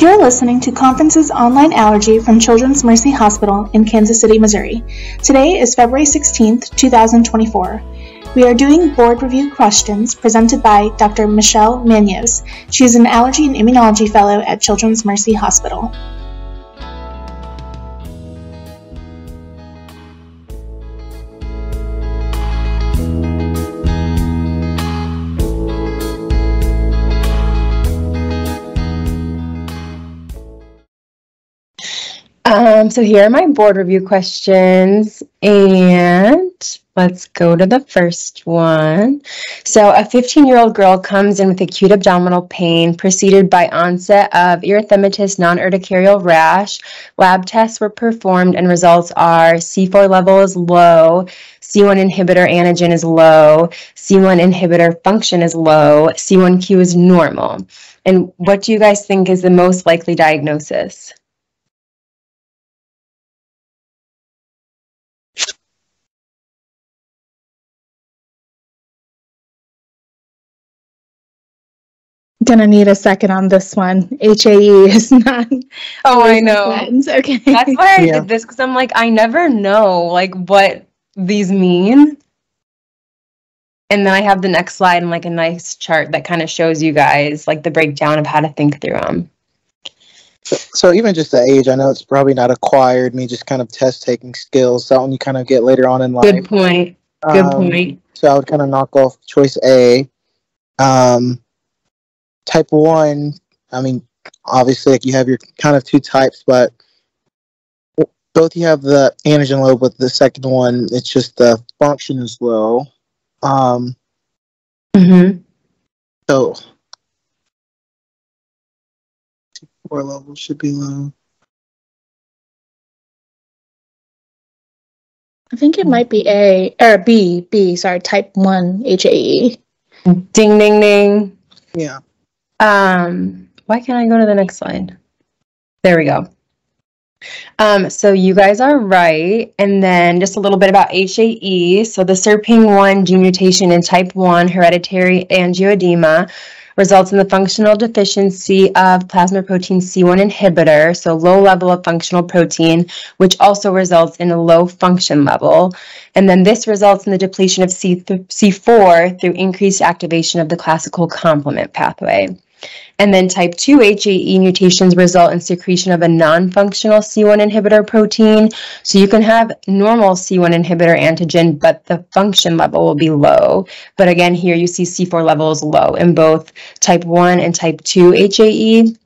You're listening to Conferences Online Allergy from Children's Mercy Hospital in Kansas City, Missouri. Today is February 16th, 2024. We are doing board review questions presented by Dr. Michelle Manious. She is an allergy and immunology fellow at Children's Mercy Hospital. Um, so here are my board review questions, and let's go to the first one. So a 15-year-old girl comes in with acute abdominal pain preceded by onset of erythematous non-urticarial rash. Lab tests were performed and results are C4 level is low, C1 inhibitor antigen is low, C1 inhibitor function is low, C1q is normal. And what do you guys think is the most likely diagnosis? Gonna need a second on this one. HAE is not. Oh, I know. Okay. That's why I Yeah. did this because I'm like, I never know like what these mean. And then I have the next slide and like a nice chart that kind of shows you guys like the breakdown of how to think through them. So even just the age, I know it's probably not acquired. Me just kind of test taking skills. That one you kind of get later on in life. Good point. Good Um, point. So I would kind of knock off choice A. Um, type one. I mean, obviously, like you have your kind of two types, but both you have the antigen low, but the second one, it's just the function is low. Um, mm-hmm. so four level should be low. I think it might be A or B. B. Sorry, type one HAE. Ding ding ding. Yeah. Um, why can't I go to the next slide? There we go. Um, so you guys are right. And then just a little bit about HAE. So the SERPING1 gene mutation in type 1 hereditary angioedema results in the functional deficiency of plasma protein C1 inhibitor, so low level of functional protein, which also results in a low function level. And then this results in the depletion of C C4 through increased activation of the classical complement pathway. And then type 2 HAE mutations result in secretion of a non-functional C1 inhibitor protein. So you can have normal C1 inhibitor antigen, but the function level will be low. But again, here you see C4 levels low in both type 1 and type 2 HAE.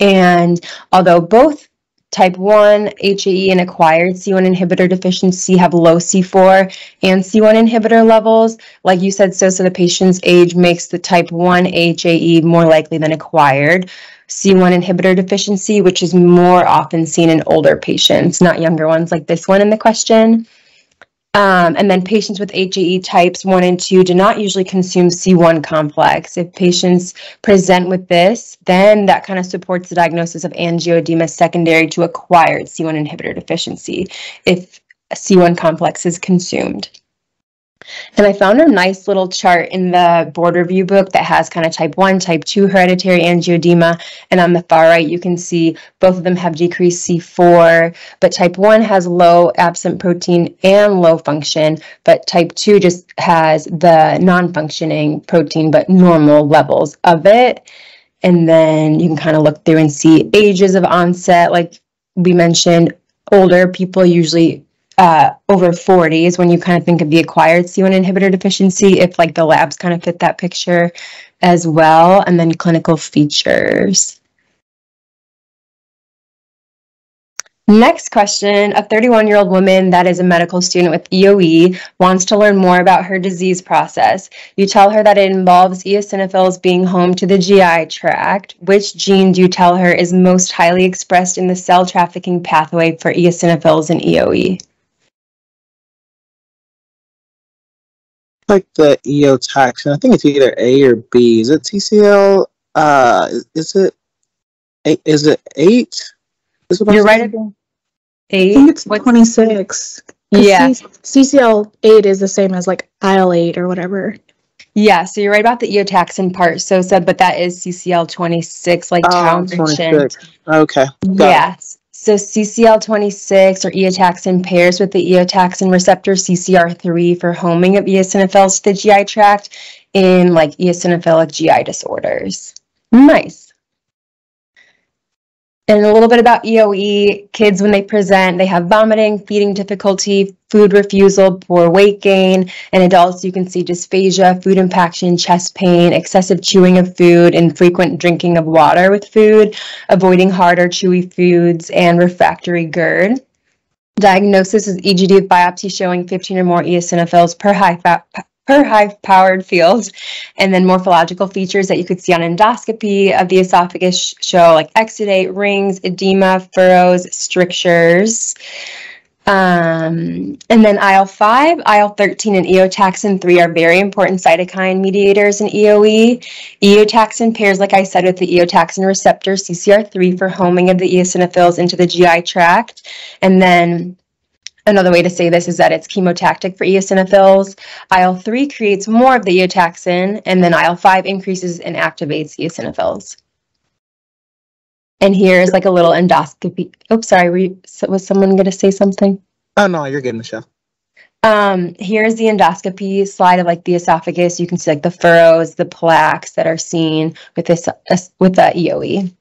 And although both type 1 HAE and acquired C1 inhibitor deficiency have low C4 and C1 inhibitor levels, like you said, so, so the patient's age makes the type 1 HAE more likely than acquired. C1 inhibitor deficiency, which is more often seen in older patients, not younger ones like this one in the question. Um, and then patients with HAE types 1 and 2 do not usually consume C1 complex. If patients present with this, then that kind of supports the diagnosis of angioedema secondary to acquired C1 inhibitor deficiency if C1 complex is consumed. And I found a nice little chart in the board review book that has kind of type 1, type 2 hereditary angioedema. And on the far right, you can see both of them have decreased C4, but type 1 has low absent protein and low function, but type 2 just has the non functioning protein, but normal levels of it. And then you can kind of look through and see ages of onset. Like we mentioned, older people usually uh, over 40 is when you kind of think of the acquired C1 inhibitor deficiency, if like the labs kind of fit that picture as well, and then clinical features. Next question. A 31 year old woman that is a medical student with EOE wants to learn more about her disease process. You tell her that it involves eosinophils being home to the GI tract. Which gene do you tell her is most highly expressed in the cell trafficking pathway for eosinophils in EOE? Like the eotaxin. I think it's either A or B. Is it TCL? Uh, is- is it? eight- Is it eight? Is what I'm You're right. saying? Abby. I Eight. think it's What's- 26. 'Cause Yeah. C- CCL8 is the same as like IL8 or whatever. Yeah, so you're right about the eotaxin part. So said, but that is CCL 26, like Chow Oh, mentioned. 26. Okay. got it. So CCL26 or eotaxin pairs with the eotaxin receptor CCR3 for homing of eosinophils to the GI tract in like eosinophilic GI disorders. Nice. And a little bit about EOE. Kids, when they present, they have vomiting, feeding difficulty, food refusal, poor weight gain. And adults, you can see dysphagia, food impaction, chest pain, excessive chewing of food, and frequent drinking of water with food, avoiding hard or chewy foods, and refractory GERD. Diagnosis is EGD with biopsy showing 15 or more eosinophils per high per high powered field. And then morphological features that you could see on endoscopy of the esophagus show like exudate, rings, edema, furrows, strictures. Um, and then IL-5, IL-13, and eotaxin 3 are very important cytokine mediators in EOE. Eotaxin pairs, like I said, with the eotaxin receptor CCR3 for homing of the eosinophils into the GI tract. And then Another way to say this is that it's chemotactic for eosinophils. IL-3 creates more of the eotaxin, and then IL-5 increases and activates eosinophils. And here's like a little endoscopy. Oops, sorry, were you, was someone going to say something? Oh no, you're good, Michelle. Um, here's the endoscopy slide of like the esophagus. You can see like the furrows, the plaques that are seen with this with the EOE.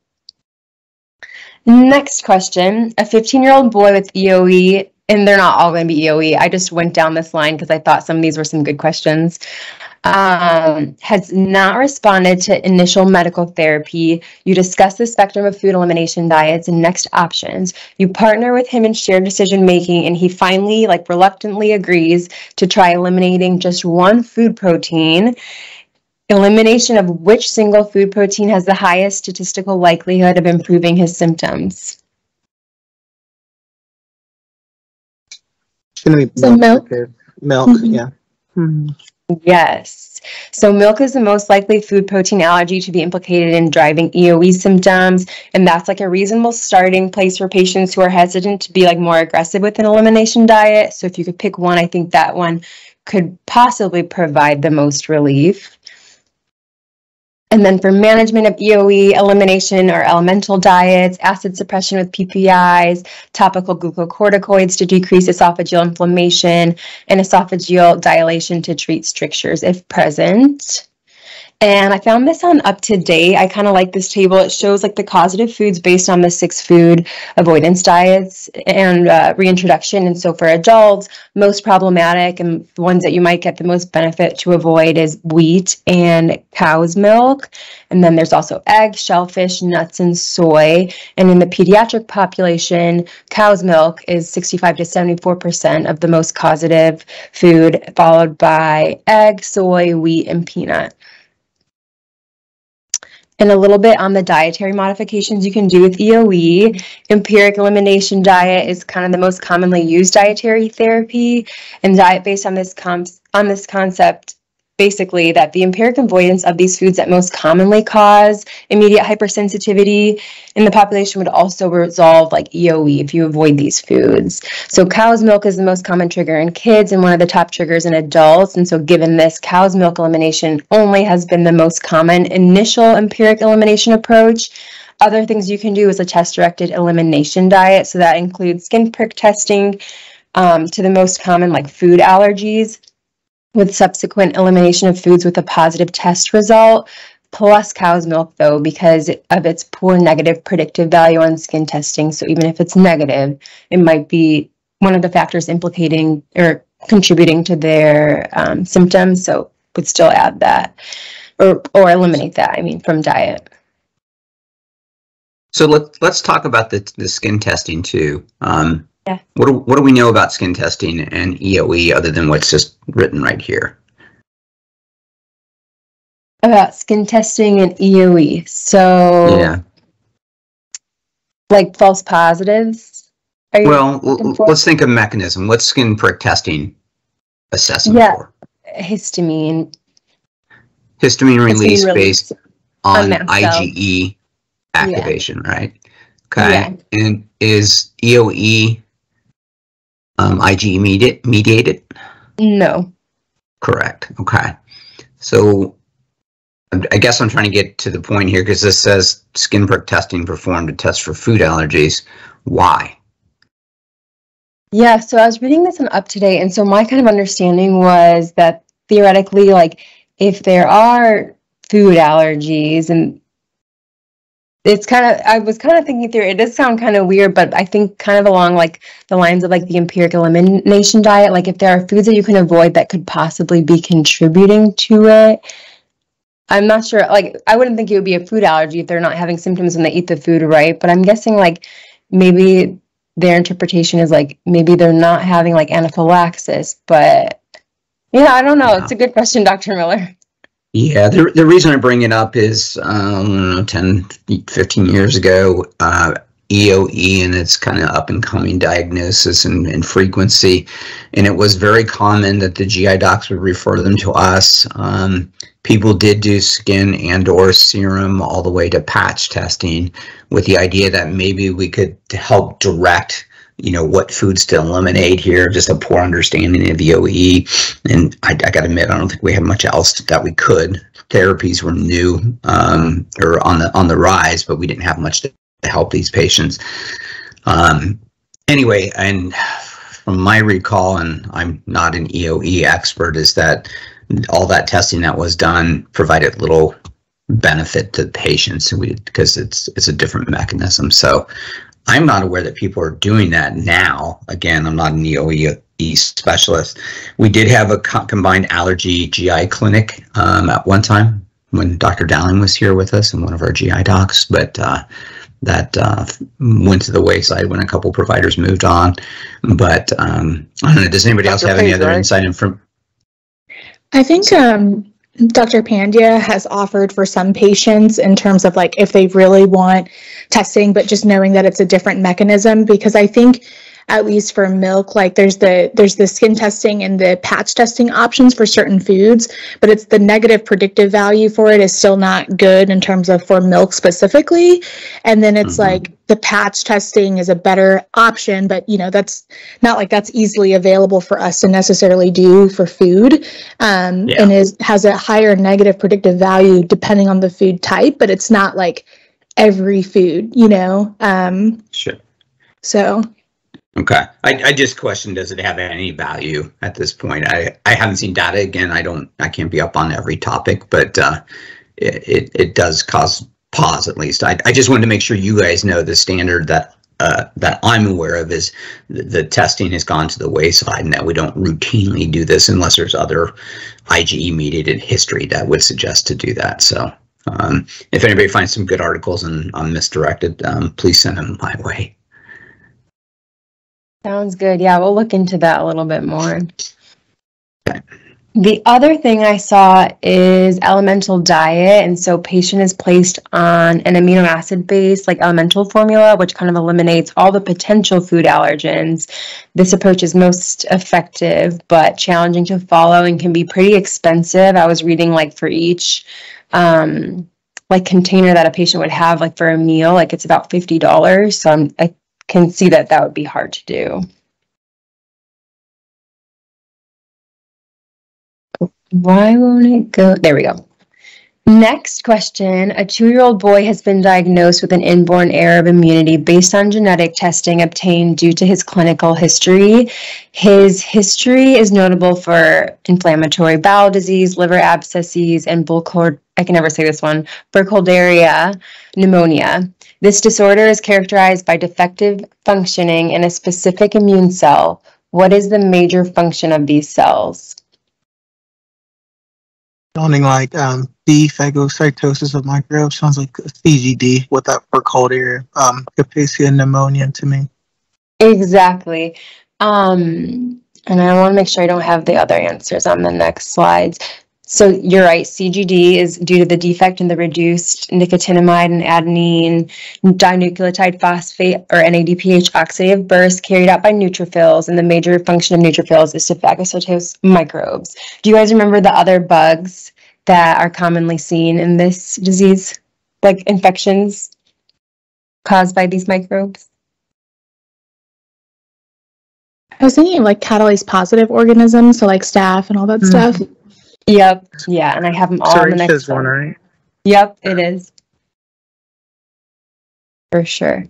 Next question. A 15-year-old boy with EOE, and they're not all going to be EOE. I just went down this line because I thought some of these were some good questions. Um, has not responded to initial medical therapy. You discuss the spectrum of food elimination diets and next options. You partner with him in shared decision making, and he finally, like, reluctantly agrees to try eliminating just one food protein. Elimination of which single food protein has the highest statistical likelihood of improving his symptoms? It's gonna be So milk? okay. Milk, Mhm. yeah. Hmm. Yes. So milk is the most likely food protein allergy to be implicated in driving EOE symptoms. And that's like a reasonable starting place for patients who are hesitant to be like more aggressive with an elimination diet. So if you could pick one, I think that one could possibly provide the most relief. And then for management of EOE, elimination or elemental diets, acid suppression with PPIs, topical glucocorticoids to decrease esophageal inflammation, and esophageal dilation to treat strictures if present. And I found this on UpToDate. I kind of like this table. It shows like the causative foods based on the six food avoidance diets and uh, reintroduction. And so for adults, most problematic and ones that you might get the most benefit to avoid is wheat and cow's milk. And then there's also eggs, shellfish, nuts, and soy. And in the pediatric population, cow's milk is 65 to 74% of the most causative food, followed by egg, soy, wheat, and peanut. And a little bit on the dietary modifications you can do with EOE. Empiric elimination diet is kind of the most commonly used dietary therapy, and diet based on this on this concept basically that the empiric avoidance of these foods that most commonly cause immediate hypersensitivity in the population would also resolve like EOE if you avoid these foods. So cow's milk is the most common trigger in kids and one of the top triggers in adults. And so given this, cow's milk elimination only has been the most common initial empiric elimination approach. Other things you can do is a test-directed elimination diet. So that includes skin prick testing um, to the most common like food allergies with subsequent elimination of foods with a positive test result, plus cow's milk, though, because of its poor negative predictive value on skin testing. So even if it's negative, it might be one of the factors implicating or contributing to their um, symptoms. So would still add that or, or eliminate that, I mean, from diet. So let, let's talk about the, the skin testing too. Um, Yeah. What do, what do we know about skin testing and EOE other than what's just written right here? About skin testing and EOE. So, Yeah. like false positives. Are you Well, l- looking l- for- let's think of mechanism. What's skin prick testing assessing Yeah. for? histamine. Histamine histamine release release. based on. IgE activation, right? Yeah. Okay. And is EOE um, IgE medi- mediated? No. Correct. Okay. So I guess I'm trying to get to the point here because this says skin prick testing performed to test for food allergies. Why? Yeah, so I was reading this on UpToDate, and so my kind of understanding was that theoretically, like if there are food allergies and it's kind of i was kind of thinking through it does sound kind of weird but i think kind of along like the lines of like the empiric elimination diet like if there are foods that you can avoid that could possibly be contributing to it i'm not sure like i wouldn't think it would be a food allergy if they're not having symptoms when they eat the food right but i'm guessing like maybe their interpretation is like maybe they're not having like anaphylaxis but yeah i don't know Yeah. it's a good question dr miller Yeah, the, the reason I bring it up is, um, I don't know, 10, 15 years ago, uh, EOE and its kind of up and coming diagnosis and, and frequency. And it was very common that the GI docs would refer them to us. Um, people did do skin and or serum all the way to patch testing with the idea that maybe we could help direct you know what foods to eliminate here just a poor understanding of the oe and I, I gotta admit I don't think we had much else that we could. Therapies were new um, or on the on the rise but we didn't have much to help these patients. Um, anyway and from my recall and I'm not an EOE expert is that all that testing that was done provided little benefit to patients. We because it's it's a different mechanism. So I'm not aware that people are doing that now. Again, I'm not an EOE specialist. We did have a co- combined allergy GI clinic um, at one time when Dr. Dowling was here with us and one of our GI docs, but uh, that uh, went to the wayside when a couple providers moved on. But um, I don't know. Does anybody else Dr. have any other right? insight? And from I think um, Dr. Pandya has offered for some patients in terms of like if they really want testing, but just knowing that it's a different mechanism. Because I think, at least for milk, like there's the there's the skin testing and the patch testing options for certain foods, but it's the negative predictive value for it is still not good in terms of for milk specifically. And then it's Mhm. like the patch testing is a better option, but you know that's not like that's easily available for us to necessarily do for food um, Yeah. and is has a higher negative predictive value depending on the food type, but it's not like every food, you know. Um, sure. so Okay. I, I just question does it have any value at this point? I, I haven't seen data again. I don't, I can't be up on every topic, but uh, it, it, it does cause pause at least. I, I just wanted to make sure you guys know the standard that uh, that I'm aware of is the, testing has gone to the wayside and that we don't routinely do this unless there's other IgE mediated history that would suggest to do that. So um, if anybody finds some good articles and I'm misdirected, um, please send them my way. Sounds good. Yeah, we'll look into that a little bit more. The other thing I saw is elemental diet. And so patient is placed on an amino acid based like elemental formula, which kind of eliminates all the potential food allergens. This approach is most effective, but challenging to follow and can be pretty expensive. I was reading like for each um like container that a patient would have like for a meal, like it's about $50. So I'm, I can see that that would be hard to do. Why won't it go? There we go. Next question. A two year old boy has been diagnosed with an inborn error of immunity based on genetic testing obtained due to his clinical history. His history is notable for inflammatory bowel disease, liver abscesses, and Burkhold, I can never say this one, Burkholderia pneumonia. This disorder is characterized by defective functioning in a specific immune cell. What is the major function of these cells? Sounding like um, D phagocytosis of microbes sounds like a CGD with that Burkholderia um, cepacia pneumonia to me. Exactly. Um, and I want to make sure I don't have the other answers on the next slides. So you're right, CGD is due to the defect in the reduced nicotinamide and adenine dinucleotide phosphate or NADPH oxidative burst carried out by neutrophils, and the major function of neutrophils is to phagocytose microbes. Do you guys remember the other bugs that are commonly seen in this disease, like infections caused by these microbes? I was thinking of like catalase positive organisms, so like staph and all that Mhm. stuff. Yep. Yeah, and I have them all in the next Serratia one, right? Yep, it is. For sure.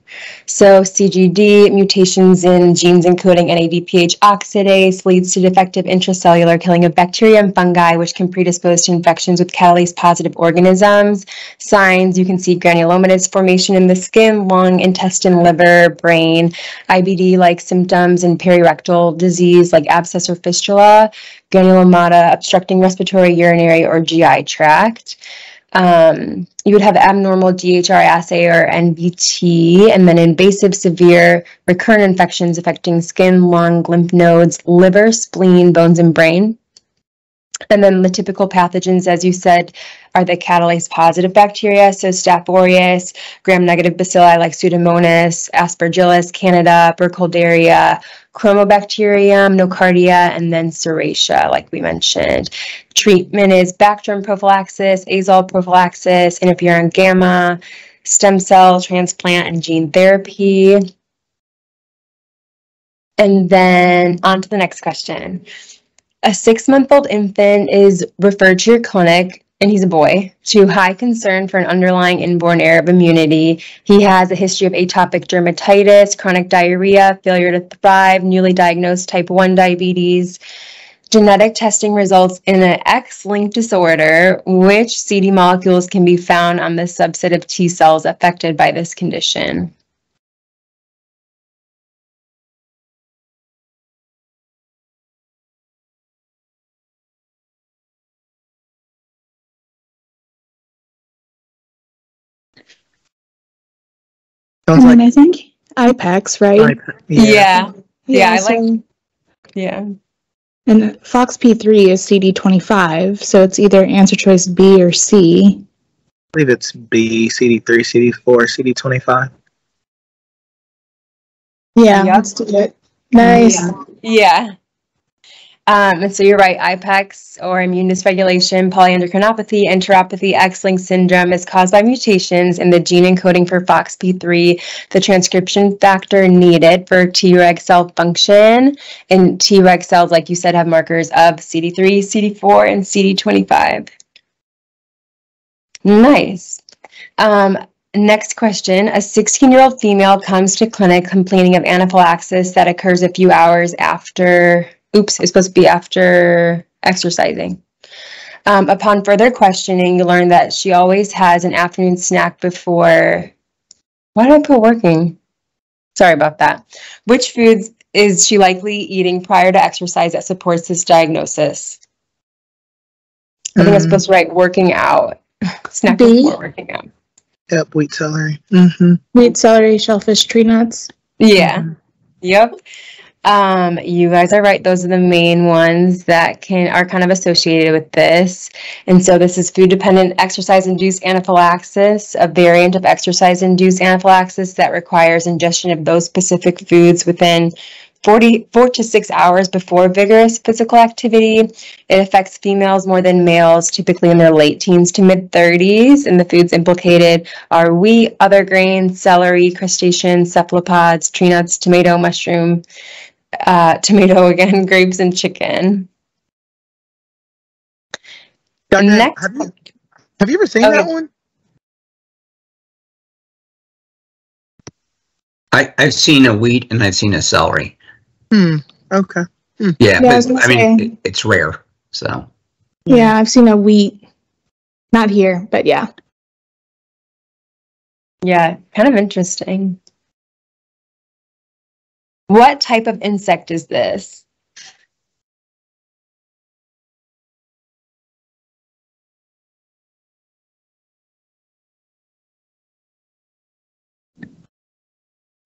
So CGD mutations in genes encoding NADPH oxidase leads to defective intracellular killing of bacteria and fungi, which can predispose to infections with catalase positive organisms. Signs you can see granulomatous formation in the skin, lung, intestine, liver, brain, IBD like symptoms, and perirectal disease like abscess or fistula, granulomata obstructing respiratory, urinary, or GI tract um, you would have abnormal DHR assay or NBT, and then invasive, severe, recurrent infections affecting skin, lung, lymph nodes, liver, spleen, bones, and brain. And then the typical pathogens, as you said, are the catalase positive bacteria, so Staph aureus, gram negative bacilli like Pseudomonas, Aspergillus, Candida, Burkholderia, Chromobacterium, Nocardia, and then Serratia, like we mentioned. Treatment is Bactrim prophylaxis, azole prophylaxis, interferon gamma, stem cell transplant, and gene therapy. And then on to the next question. A six month old infant is referred to your clinic, and he's a boy, to high concern for an underlying inborn error of immunity. He has a history of atopic dermatitis, chronic diarrhea, failure to thrive, newly diagnosed type 1 diabetes. Genetic testing results in an X linked disorder, which CD molecules can be found on the subset of T cells affected by this condition. I Sounds mean, like I think IPEX, right? Yeah. Yeah, I like- so- Yeah. And FOXP3 is CD25, so it's either answer choice B or C. I believe it's B, CD3, CD4, CD25. Yeah, Yep. let's do it. Nice. Yeah. Um, and so you're right, IPEX or immune dysregulation, polyendocrinopathy, enteropathy, X-linked syndrome is caused by mutations in the gene encoding for FOXP3, the transcription factor needed for Treg cell function. And Treg cells, like you said, have markers of CD3, CD4, and CD25. Nice. Um, next question. A 16 year old female comes to clinic complaining of anaphylaxis that occurs a few hours after, oops, it's supposed to be after exercising. Um, upon further questioning, you learn that she always has an afternoon snack before. Why did I put working? Sorry about that. Which foods is she likely eating prior to exercise that supports this diagnosis? I think I'm Mm. supposed to write working out. Snack B. before working out. Yep, wheat celery. Mm-hmm. Wheat, celery, shellfish, tree nuts. Yeah. Yep. Um, you guys are right. Those are the main ones that can are kind of associated with this. And so this is food dependent exercise induced anaphylaxis, a variant of exercise induced anaphylaxis that requires ingestion of those specific foods within 44 to 6 hours before vigorous physical activity. It affects females more than males, typically in their late teens to mid 30s. And the foods implicated are wheat, other grains, celery, crustaceans, cephalopods, tree nuts, tomato, mushroom, uh, tomato again, grapes, and chicken. Doctor, Next- have you, have you ever seen Okay. that one? I, I've seen a wheat and I've seen a celery. Hmm. Okay. Yeah, Yeah, I but was gonna I mean, it, it's rare. So Yeah, I've seen a wheat. Not here, but yeah. Yeah, kind of interesting. What type of insect is this?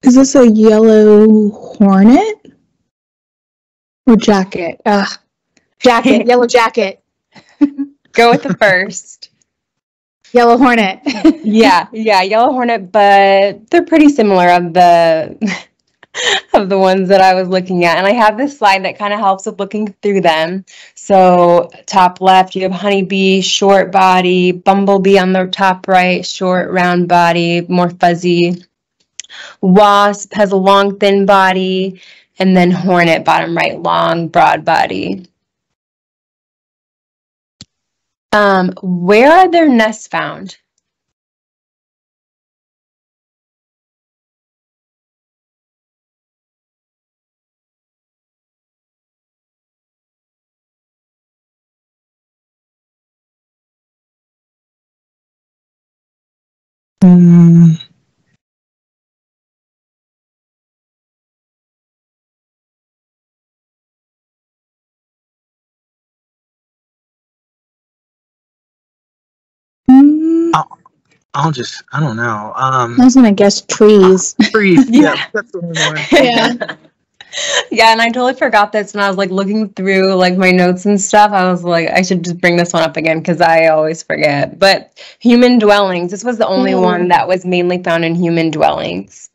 Is this a yellow hornet? Or jacket? Ugh. Jacket, yellow jacket, Go with the first. yellow hornet. yeah, yeah, yellow hornet, but they're pretty similar of the of the ones that I was looking at. And I have this slide that kind of helps with looking through them. So top left, you have honeybee, short body, bumblebee on the top right, short round body, more fuzzy. Wasp has a long thin body, and then hornet bottom right, long broad body. Um, where are their nests found? Mm, I'll just, I don't know. Um, I was gonna guess trees. trees. Yeah. Yeah, that's the one. Yeah. And I totally forgot this when I was like looking through like my notes and stuff. I was like, I should just bring this one up again because I always forget. But human dwellings, this was the only Oh. one that was mainly found in human dwellings.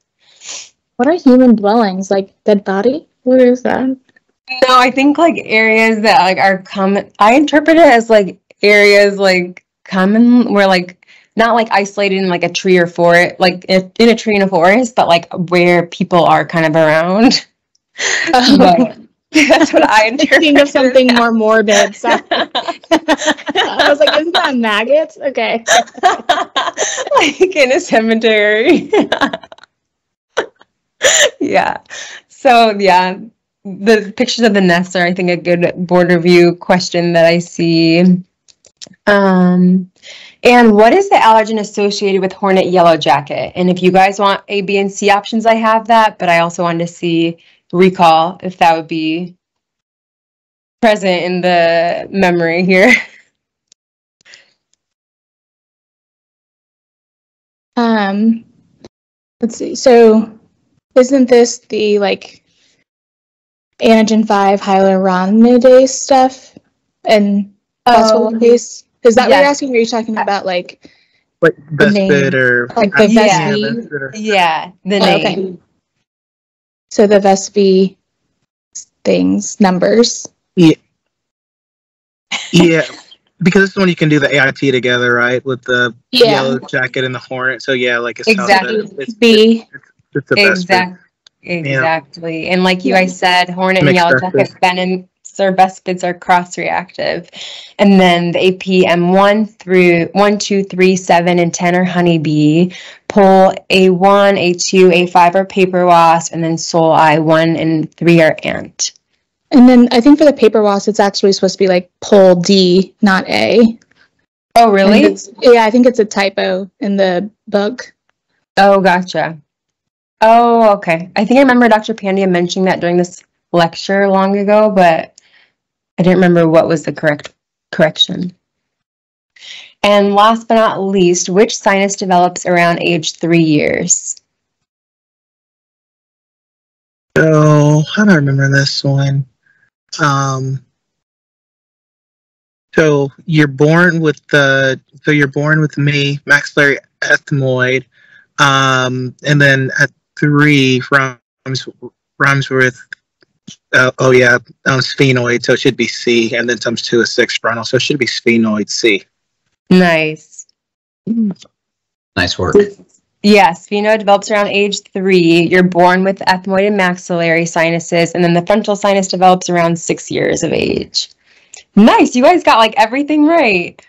What are human dwellings? Like dead body? What is that? No, I think like areas that like are common. I interpret it as like areas like common where like not like isolated in like a tree or forest, like in a tree in a forest, but like where people are kind of around. But that's what I interpret. Thinking of something more morbid. So I was like, isn't that maggots? Okay. like in a cemetery. yeah. So yeah, the pictures of the nests are, I think, a good border view question that I see. Um, and what is the allergen associated with hornet yellow jacket? And if you guys want A, B, and C options, I have that, but I also wanted to see recall if that would be present in the memory here. Um, let's see. So, isn't this the like antigen five hyaluronidase stuff and phospholipase? Is that what you're asking? Or are you talking about like Like best name. or like the Yeah. VESV? best fit or- Yeah, the Oh, name. okay. So the VESV things numbers. yeah, Yeah. because it's when you can do the AIT together, right? With the Yeah. yellow jacket and the hornet. So yeah, like it's Exactly. It's, it's, B. it's the best fit. Exactly. Exactly. And like you guys said, hornet and yellow best jacket venoms or best fits are cross reactive. And then the APM1 through 1, 2, 3, 7, and 10 are honeybee. Pol A1, A2, A5 are paper wasp. And then sol I1 and 3 are ant. And then I think for the paper wasp, it's actually supposed to be like Pol D, not A. Oh, really? Yeah, I think it's a typo in the book. Oh, gotcha. Oh, okay. I think I remember Dr. Pandya mentioning that during this lecture long ago, but I didn't remember what was the correct correction. And last but not least, which sinus develops around age three years? So I remember this one? Um, so you're born with the so you're born with me maxillary ethmoid, um, and then at three rhymes rhymes with uh, oh yeah um, sphenoid, so it should be C, and then times two is six frontal, so it should be sphenoid C. Nice. Nice work. Yes, sphenoid develops around age three. You're born with ethmoid and maxillary sinuses, and then the frontal sinus develops around six years of age. Nice, you guys got like everything right.